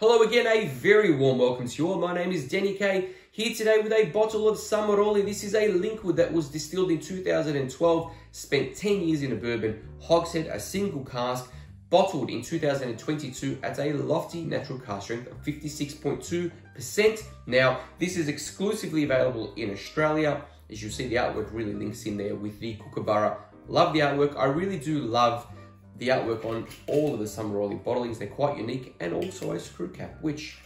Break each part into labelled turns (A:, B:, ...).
A: Hello again, a very warm welcome to you all. My name is Deni Kay, here today with a bottle of Samaroli. This is a liquid that was distilled in 2012, spent 10 years in a bourbon, hogshead, a single cask, bottled in 2022 at a lofty natural cask strength of 56.2%. Now, this is exclusively available in Australia. As you see, the artwork really links in there with the Kookaburra. Love the artwork. I really do love the artwork on all of the Samaroli bottlings. They're quite unique and also a screw cap, which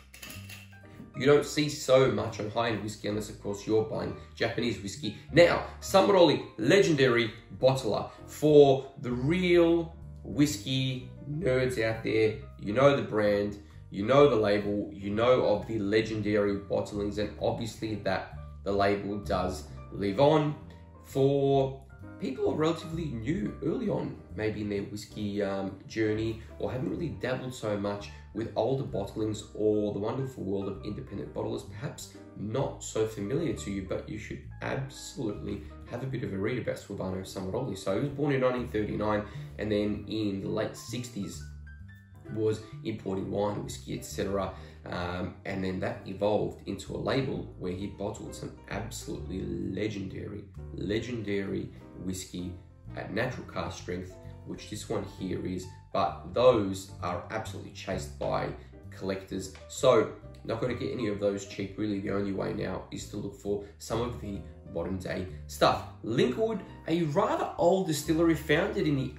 A: you don't see so much on high-end whiskey unless, of course, you're buying Japanese whiskey. Now, Samaroli, legendary bottler for the real whiskey nerds out there. You know the brand, you know the label, you know of the legendary bottlings, and obviously that the label does live on for people are relatively new early on, maybe in their whiskey um, journey, or haven't really dabbled so much with older bottlings or the wonderful world of independent bottlers, perhaps not so familiar to you, but you should absolutely have a bit of a read about Silvano Samaroli. So he was born in 1939 and then in the late 60s was importing wine, whiskey, etc. Um, and then that evolved into a label where he bottled some absolutely legendary, legendary whiskey at natural cask strength, which this one here is, but those are absolutely chased by collectors. So not going to get any of those cheap. Really, the only way now is to look for some of the modern day stuff. Linkwood, a rather old distillery founded in the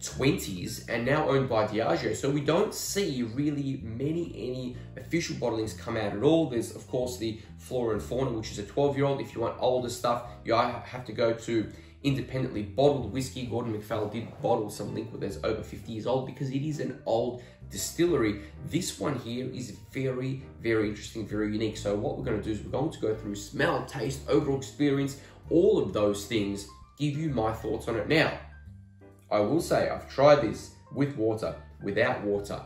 A: 1820s and now owned by Diageo. So we don't see really many, any official bottlings come out at all. There's of course the Flora and Fauna, which is a 12 year old. If you want older stuff, you have to go to independently bottled whiskey. Gordon MacPhail did bottle some liquid that's over 50 years old because it is an old distillery. This one here is very, very interesting, very unique. So what we're going to do is we're going to go through smell, taste, overall experience, all of those things, give you my thoughts on it. Now, I will say I've tried this with water, without water,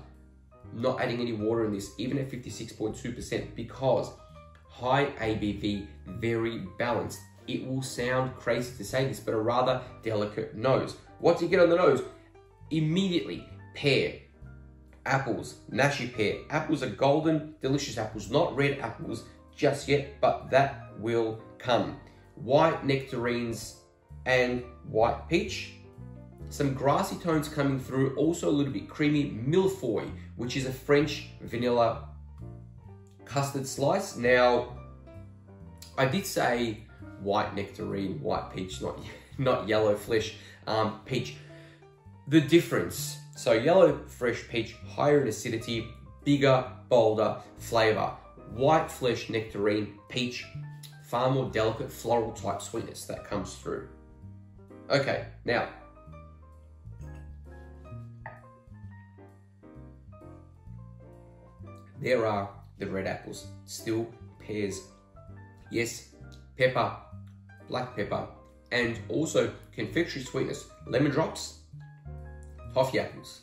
A: not adding any water in this, even at 56.2% because high ABV, very balanced. It will sound crazy to say this, but a rather delicate nose. What do you get on the nose? Immediately, pear, apples, nashi pear. Apples are golden, delicious apples, not red apples just yet, but that will come. White nectarines and white peach. Some grassy tones coming through, also a little bit creamy. Mille-feuille, which is a French vanilla custard slice. Now, I did say white nectarine, white peach, not, not yellow flesh um, peach. The difference, so yellow fresh peach, higher in acidity, bigger, bolder flavor. White flesh nectarine, peach, far more delicate floral type sweetness that comes through. Okay, now, there are the red apples, still pears, yes, pepper, black pepper, and also confectionery sweetness, lemon drops, toffee apples.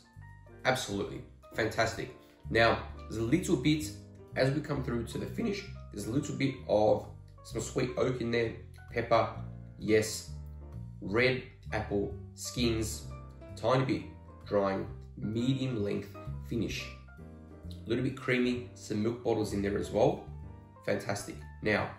A: Absolutely fantastic. Now, there's a little bit, as we come through to the finish, there's a little bit of some sweet oak in there, pepper, yes, red apple skins, tiny bit drying, medium length finish. Little bit creamy, some milk bottles in there as well. Fantastic. Now,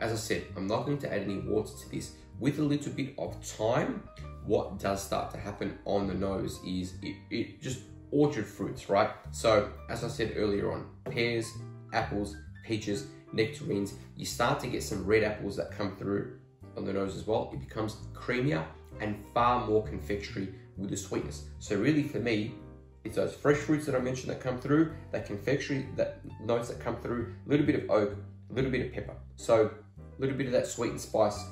A: as I said, I'm not going to add any water to this. With a little bit of time, what does start to happen on the nose is it, it just orchard fruits, right? So as I said earlier on, pears, apples, peaches, nectarines, you start to get some red apples that come through on the nose as well. It becomes creamier and far more confectionery with the sweetness. So really for me, it's those fresh fruits that I mentioned that come through, that confectionery, that notes that come through, a little bit of oak, a little bit of pepper. So a little bit of that sweet and spice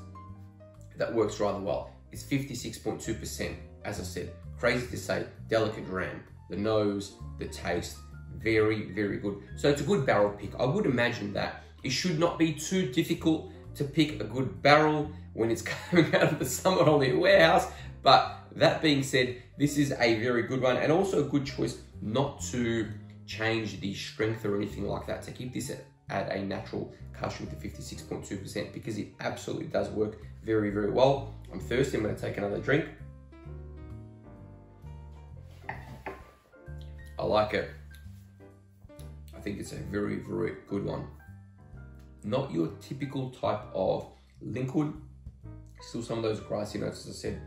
A: that works rather well. It's 56.2%, as I said. Crazy to say, delicate ram. The nose, the taste, very, very good. So it's a good barrel pick. I would imagine that it should not be too difficult to pick a good barrel when it's coming out of the Samaroli warehouse. But that being said, this is a very good one and also a good choice not to change the strength or anything like that. To keep this at, at a natural cask strength of 56.2% because it absolutely does work very, very well. I'm thirsty, I'm gonna take another drink. I like it. I think it's a very, very good one. Not your typical type of liquid. Still some of those grassy notes, as I said,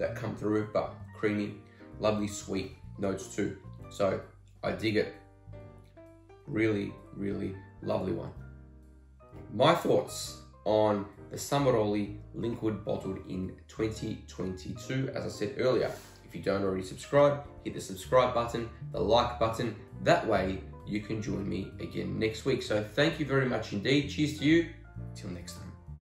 A: that come through, but creamy, lovely sweet notes too. So I dig it. Really, really lovely one. My thoughts on the Samaroli Linkwood bottled in 2022. As I said earlier, if you don't already subscribe, hit the subscribe button, the like button. That way you can join me again next week. So thank you very much indeed. Cheers to you. Till next time.